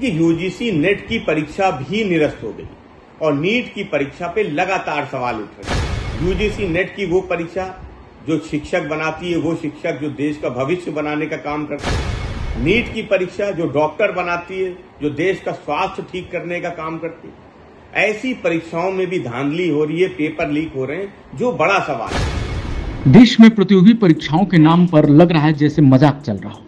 कि UGC net की परीक्षा भी निरस्त हो गई और नीट की परीक्षा पे लगातार सवाल उठ रहे यूजीसी नेट की वो परीक्षा जो शिक्षक बनाती है, वो शिक्षक जो देश का भविष्य बनाने का काम करते हैं। नीट की परीक्षा जो डॉक्टर बनाती है, जो देश का स्वास्थ्य ठीक करने का काम करती है। ऐसी परीक्षाओं में भी धांधली हो रही है, पेपर लीक हो रहे हैं, जो बड़ा सवाल है। देश में प्रतियोगी परीक्षाओं के नाम पर लग रहा है जैसे मज़ाक चल रहा हो।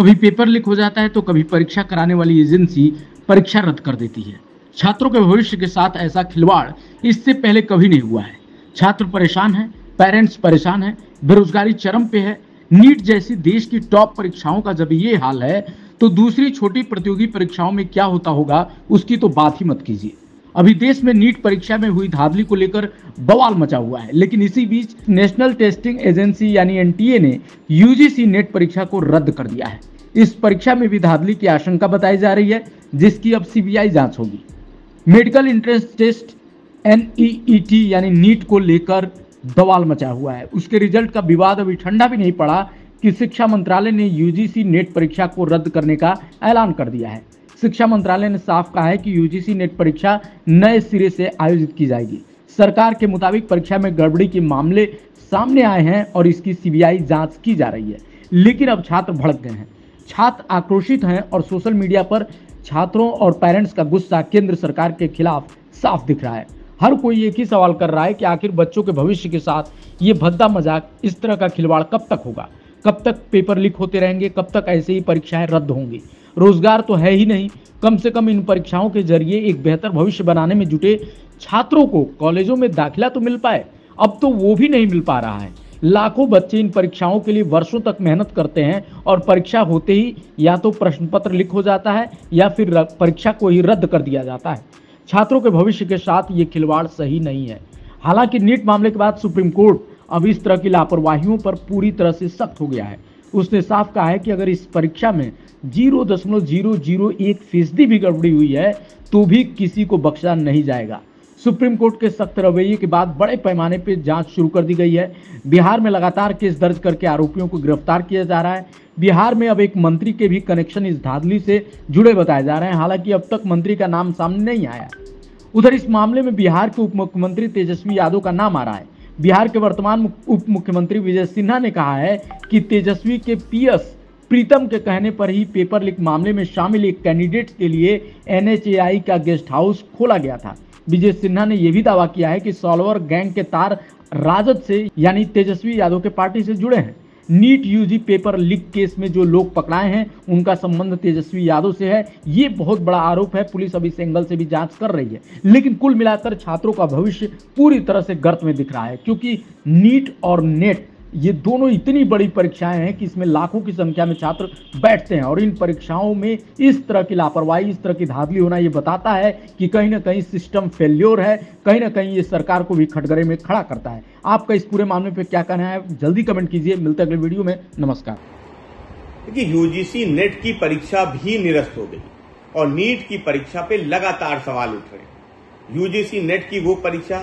कभी पेपर लीक हो जाता है तो कभी परीक्षा कराने वाली एजेंसी परीक्षा रद्द कर देती है। छात्रों के भविष्य के साथ ऐसा खिलवाड़ इससे पहले कभी नहीं हुआ है। छात्र परेशान है, पेरेंट्स परेशान है, बेरोजगारी चरम पे है। नीट जैसी देश की टॉप परीक्षाओं का जब ये हाल है तो दूसरी छोटी प्रतियोगी परीक्षाओं में क्या होता होगा, उसकी तो बात ही मत कीजिए। अभी देश में नीट परीक्षा में हुई धांधली को लेकर बवाल मचा हुआ है, लेकिन इसी बीच नेशनल टेस्टिंग एजेंसी यानी एनटीए ने यूजीसी नेट परीक्षा को रद्द कर दिया है। इस परीक्षा में भी धांधली की आशंका बताई जा रही है, जिसकी अब सीबीआई जाँच होगी। मेडिकल इंट्रेंस टेस्ट एनईईटी यानी नीट को लेकर दवाल मचा हुआ है। उसके रिज़ल्ट का विवाद अभी ठंडा भी नहीं पड़ा, कि शिक्षा मंत्रालय ने यूजीसी नेट परीक्षा को रद्द करने का ऐलान कर दिया है। शिक्षा मंत्रालय ने साफ़ कहा है कि यूजीसी नेट परीक्षा नए सिरे से आयोजित की जाएगी। सरकार के मुताबिक परीक्षा में गड़बड़ी के मामले सामने आए हैं और इसकी सीबीआई जाँच की जा रही है। लेकिन अब छात्र भड़क गए हैं। छात्र आक्रोशित हैं और सोशल मीडिया पर छात्रों और पेरेंट्स का गुस्सा केंद्र सरकार के खिलाफ साफ़ दिख रहा है। हर कोई एक ही सवाल कर रहा है कि आखिर बच्चों के भविष्य के साथ ये भद्दा मज़ाक इस तरह का खिलवाड़ कब तक होगा? कब तक पेपर लीक होते रहेंगे? कब तक ऐसे ही परीक्षाएँ रद्द होंगी? रोज़गार तो है ही नहीं। कम से कम इन परीक्षाओं के ज़रिए एक बेहतर भविष्य बनाने में जुटे छात्रों को कॉलेजों में दाखिला तो मिल पाए। अब तो वो भी नहीं मिल पा रहा है। लाखों बच्चे इन परीक्षाओं के लिए वर्षों तक मेहनत करते हैं और परीक्षा होते ही या तो प्रश्न पत्र लिख हो जाता है या फिर परीक्षा को ही रद्द कर दिया जाता है। छात्रों के भविष्य के साथ ये खिलवाड़ सही नहीं है। हालाँकि नीट मामले के बाद सुप्रीम कोर्ट अब इस तरह की लापरवाहियों पर पूरी तरह से सख्त हो गया है। उसने साफ़ कहा है कि अगर इस परीक्षा में ज़ीरो दशमलव ज़ीरो ज़ीरो एक फ़ीसदी भी गड़बड़ी हुई है तो भी किसी को बख्शा नहीं जाएगा। सुप्रीम कोर्ट के सख्त रवैये के बाद बड़े पैमाने पर जाँच शुरू कर दी गई है। बिहार में लगातार केस दर्ज करके आरोपियों को गिरफ़्तार किया जा रहा है। बिहार में अब एक मंत्री के भी कनेक्शन इस धांधली से जुड़े बताए जा रहे हैं। हालाँकि अब तक मंत्री का नाम सामने नहीं आया। उधर इस मामले में बिहार के उप मुख्यमंत्री तेजस्वी यादव का नाम आ रहा है। बिहार के वर्तमान उप मुख्यमंत्री विजय सिन्हा ने कहा है कि तेजस्वी के पीएस प्रीतम के कहने पर ही पेपर लीक मामले में शामिल एक कैंडिडेट के लिए एनएचएआई का गेस्ट हाउस खोला गया था। विजय सिन्हा ने यह भी दावा किया है कि सॉल्वर गैंग के तार राजद से, यानी तेजस्वी यादव के पार्टी से जुड़े हैं। NEET UG paper leak case में जो लोग पकड़ाए हैं, उनका संबंध तेजस्वी यादव से है। ये बहुत बड़ा आरोप है, पुलिस अभी इस एंगल से भी जाँच कर रही है। लेकिन कुल मिलाकर छात्रों का भविष्य पूरी तरह से गर्त में दिख रहा है, क्योंकि नीट और नेट ये दोनों इतनी बड़ी परीक्षाएँ हैं कि इसमें लाखों की संख्या में छात्र बैठते हैं और इन परीक्षाओं में इस तरह की लापरवाही, इस तरह की धांधली होना ये बताता है कि कहीं ना कहीं सिस्टम फेल्योर है, कहीं ना कहीं ये सरकार को भी खटगरे में खड़ा करता है। आपका इस पूरे मामले पर क्या कहना है? जल्दी कमेंट कीजिए। मिलते अगले वीडियो में। नमस्कार। देखिए यूजीसी नेट की परीक्षा भी निरस्त हो गई और नीट की परीक्षा पे लगातार सवाल उठ रहे हैं। यूजीसी नेट की वो परीक्षा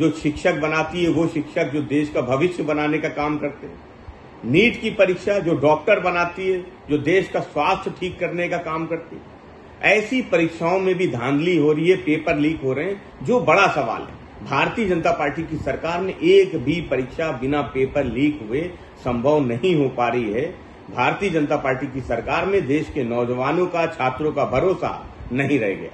जो शिक्षक बनाती है, वो शिक्षक जो देश का भविष्य बनाने का काम करते हैं। नीट की परीक्षा जो डॉक्टर बनाती है, जो देश का स्वास्थ्य ठीक करने का काम करती है। ऐसी परीक्षाओं में भी धांधली हो रही है, पेपर लीक हो रहे हैं, जो बड़ा सवाल है। भारतीय जनता पार्टी की सरकार ने एक भी परीक्षा बिना पेपर लीक हुए संभव नहीं हो पा रही है। भारतीय जनता पार्टी की सरकार में देश के नौजवानों का, छात्रों का भरोसा नहीं रह गया।